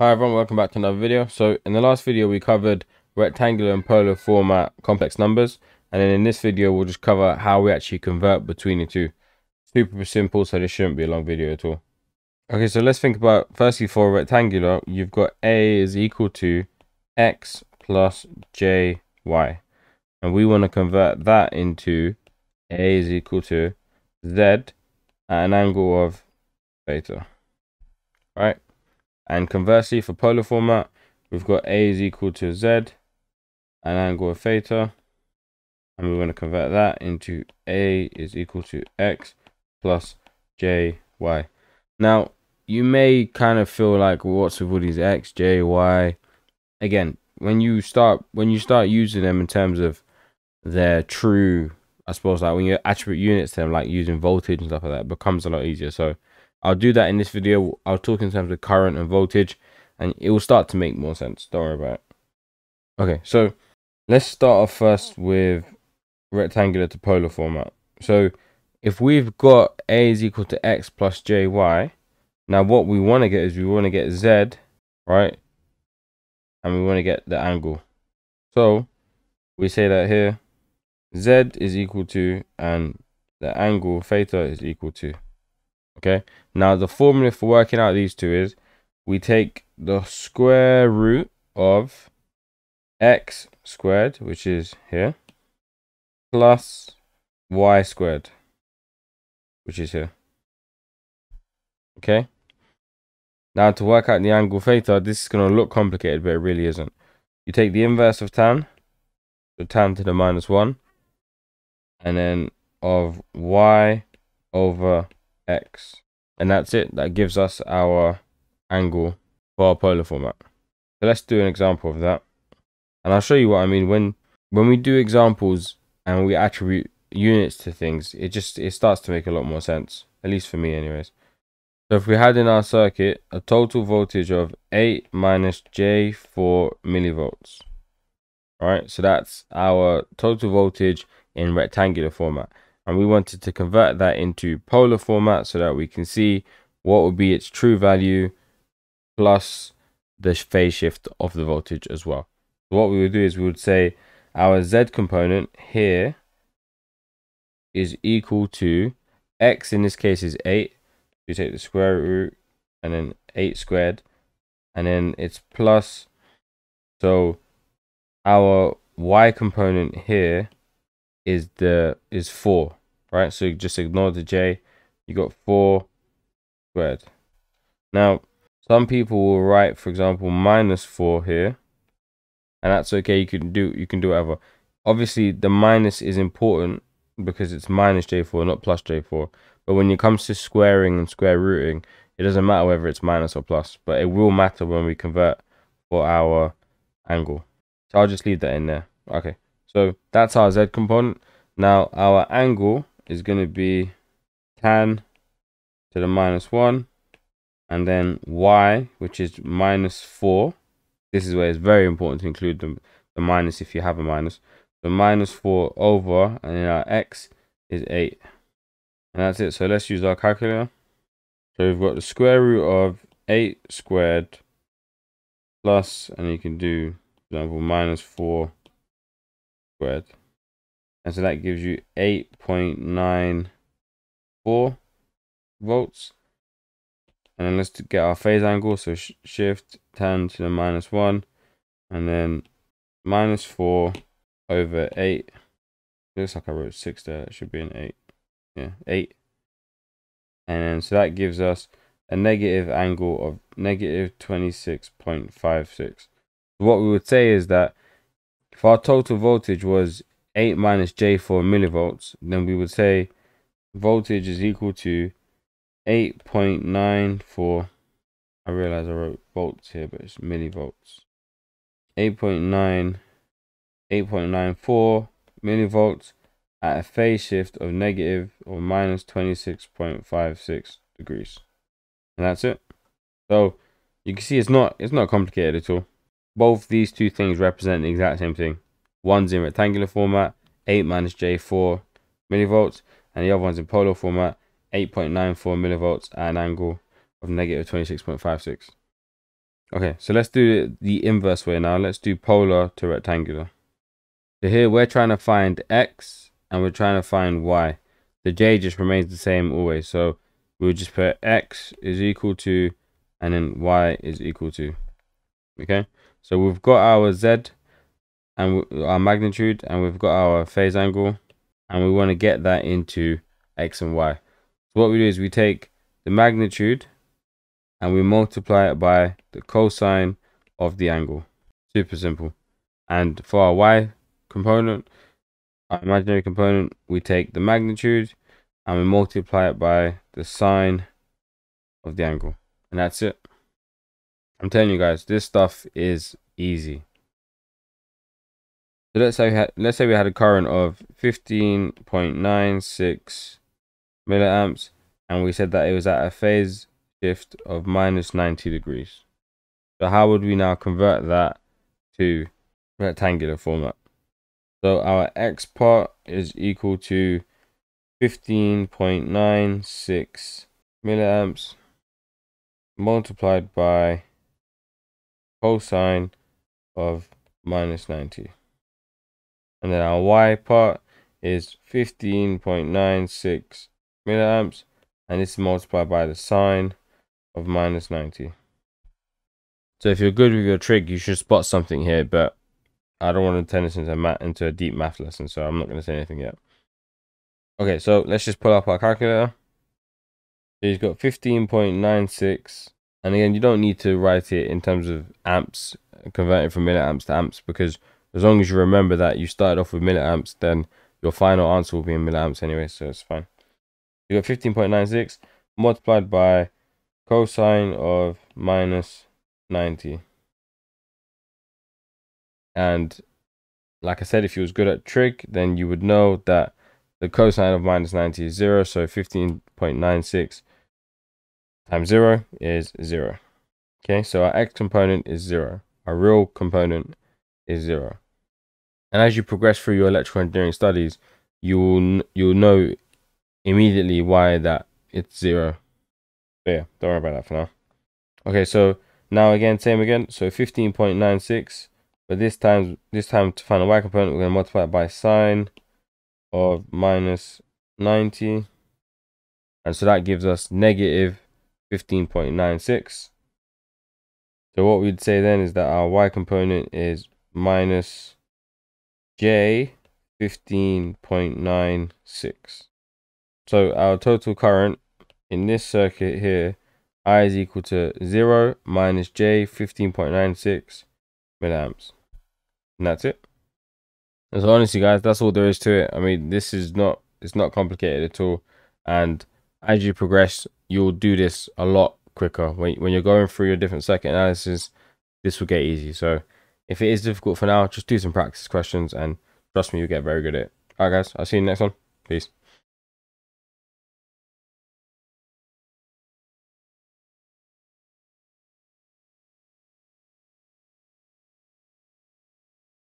Hi everyone, welcome back to another video. So in the last video we covered rectangular and polar format complex numbers and then in this video we'll just cover how we actually convert between the two. Super simple so this shouldn't be a long video at all. Okay so let's think about firstly for rectangular you've got a is equal to x plus jy and we want to convert that into a is equal to z at an angle of theta. Right? And conversely, for polar format, we've got A is equal to Z, an angle of theta. And we want to convert that into A is equal to X plus J, Y. Now, you may kind of feel like, well, what's with all these X, J, Y? Again, when you start when you start using them in terms of their true, I suppose, like when you attribute units to them, like using voltage and stuff like that, becomes a lot easier. So I'll do that in this video. I'll talk in terms of current and voltage and it will start to make more sense. Don't worry about it. Okay, so let's start off first with rectangular to polar format. So if we've got A is equal to X plus JY, now what we want to get is we want to get Z, right? And we want to get the angle. So we say that here, Z is equal to, and the angle theta is equal to. Okay. Now the formula for working out these two is we take the square root of x squared, which is here, plus y squared, which is here. Okay. Now to work out the angle theta, this is going to look complicated, but it really isn't. You take the inverse of tan, so tan to the minus 1, and then of y over x. And that's it. That gives us our angle for our polar format. So let's do an example of that. And I'll show you what I mean. When when we do examples and we attribute units to things, it just it starts to make a lot more sense. At least for me anyways. So if we had in our circuit a total voltage of 8 minus J4 millivolts. Alright, so that's our total voltage in rectangular format and we wanted to convert that into polar format so that we can see what would be its true value plus the phase shift of the voltage as well. So what we would do is we would say our Z component here is equal to X in this case is 8. We take the square root and then 8 squared and then it's plus so our Y component here is the is 4 right? So you just ignore the j. You got 4 squared. Now some people will write for example minus 4 here and that's okay. You can do you can do whatever. Obviously the minus is important because it's minus j4 not plus j4 but when it comes to squaring and square rooting it doesn't matter whether it's minus or plus but it will matter when we convert for our angle. So i'll just leave that in there. Okay. So that's our Z component. Now our angle is going to be tan to the minus 1 and then y which is minus 4 this is where it's very important to include the, the minus if you have a minus. So minus 4 over and then our x is 8 and that's it. So let's use our calculator. So we've got the square root of 8 squared plus and you can do for example minus 4 squared. And so that gives you 8.94 volts. And then let's get our phase angle. So sh shift tan to the minus 1. And then minus 4 over 8. Looks like I wrote 6 there. It should be an 8. Yeah, 8. And then so that gives us a negative angle of negative 26.56. What we would say is that if our total voltage was 8 minus J4 millivolts, then we would say voltage is equal to 8.94. I realize I wrote volts here, but it's millivolts. 8.9, 8.94 millivolts at a phase shift of negative or minus 26.56 degrees. And that's it. So you can see it's not it's not complicated at all. Both these two things represent the exact same thing. One's in rectangular format, 8 minus J4 millivolts, and the other one's in polar format, 8.94 millivolts at an angle of negative 26.56. Okay, so let's do the inverse way now. Let's do polar to rectangular. So here we're trying to find x and we're trying to find y. The j just remains the same always. So we'll just put x is equal to and then y is equal to. Okay, so we've got our z and our magnitude and we've got our phase angle and we want to get that into x and y. So what we do is we take the magnitude and we multiply it by the cosine of the angle. Super simple. And for our y component, our imaginary component, we take the magnitude and we multiply it by the sine of the angle. And that's it. I'm telling you guys, this stuff is easy. So let's say we had, let's say we had a current of 15.96 milliamps and we said that it was at a phase shift of minus 90 degrees. So how would we now convert that to rectangular format? So our x part is equal to 15.96 milliamps multiplied by cosine of minus 90. And then our y part is 15.96 milliamps and this is multiplied by the sine of minus 90. So if you're good with your trig, you should spot something here, but I don't want to turn this into a, into a deep math lesson, so I'm not going to say anything yet. Okay, so let's just pull up our calculator. So you've got 15.96, and again, you don't need to write it in terms of amps, converting from milliamps to amps, because as long as you remember that you started off with milliamps, then your final answer will be in milliamps anyway, so it's fine. You got 15.96 multiplied by cosine of minus 90. And like I said, if you was good at trig, then you would know that the cosine of minus 90 is 0. So 15.96 times 0 is 0. Okay, so our x component is 0. Our real component is 0. And as you progress through your electrical engineering studies, you will you'll know immediately why that it's 0. But yeah, don't worry about that for now. Okay, so now again, same again. So 15.96. But this time, this time to find the y component, we're going to multiply it by sine of minus 90. And so that gives us negative 15.96. So what we'd say then is that our y component is minus j 15.96. So our total current in this circuit here, I is equal to 0 minus J 15.96 milliamps. And that's it. And so honestly guys, that's all there is to it. I mean, this is not, it's not complicated at all. And as you progress, you'll do this a lot quicker. When, when you're going through your different circuit analysis, this will get easy. So if it is difficult for now, just do some practice questions and trust me, you'll get very good at it. Alright guys, I'll see you next one. Peace.